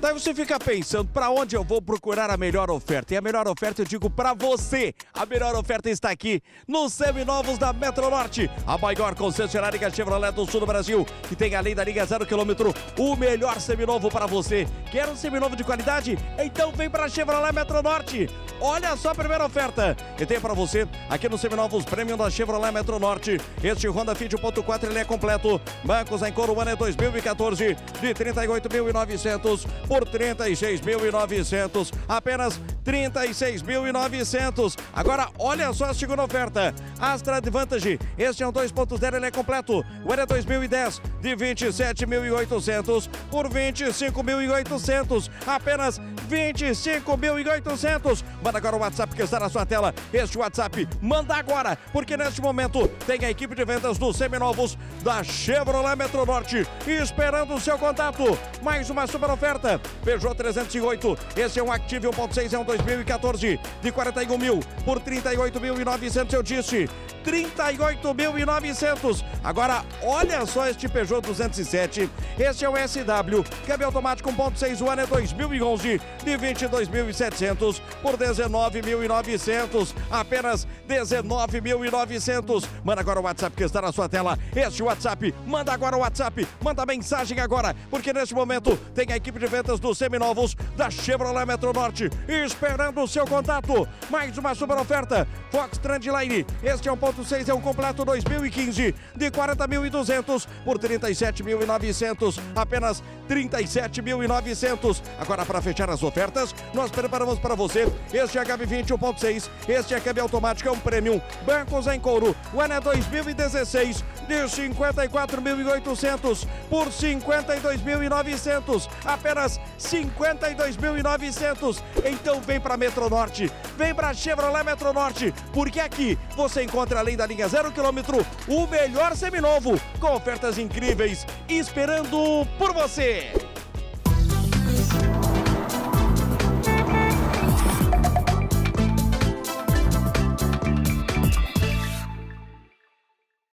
Daí você fica pensando, para onde eu vou procurar a melhor oferta? E a melhor oferta eu digo para você. A melhor oferta está aqui nos seminovos da Metro Norte, a maior concessionária Chevrolet do sul do Brasil, que tem além da linha zero quilômetro, o melhor seminovo para você. Quer um seminovo de qualidade? Então vem para Chevrolet Metro Norte. Olha só a primeira oferta. E tem para você aqui nos seminovos Premium da Chevrolet Metro Norte. Este Honda Fit 1.4 ele é completo. Bancos em couro ano é 2014 de 38.900 por 36.900. Apenas 36.900. Agora, olha só a segunda oferta. Astra Advantage. Este é um 2.0, ele é completo. O é 2010 de 27.800 por 25.800. Apenas 25.800. Manda agora o WhatsApp que está na sua tela. Este WhatsApp, manda agora, porque neste momento tem a equipe de vendas dos seminovos da Chevrolet Metro Norte esperando o seu contato. Mais uma super oferta. Peugeot 308. Esse é um Active 1.6, é um 2014 de 41 mil por 38.900. Eu disse 38.900. Agora, olha só este Peugeot 207. Este é o SW, câmbio automático 1.6, o ano é 2011, de 22.700 por 19.900. Apenas 19.900. Manda agora o WhatsApp que está na sua tela. Este WhatsApp, manda agora o WhatsApp, manda mensagem agora, porque neste momento tem a equipe de vendas dos seminovos da Chevrolet Metro Norte esperando o seu contato. Mais uma super oferta. Fox Trendline, este é um 1.6 é um completo 2015 de 40.200 por 37.900, apenas 37.900. Agora para fechar as ofertas, nós preparamos para você este HB20 1.6, este HB automático é um premium, bancos em couro, o ano é 2016 de 54.800 por 52.900, apenas 52.900. Então vem para Metro Norte, vem para Chevrolet Metro Norte, porque aqui você encontra além da linha zero quilômetro o melhor seminovo com ofertas incríveis esperando por você.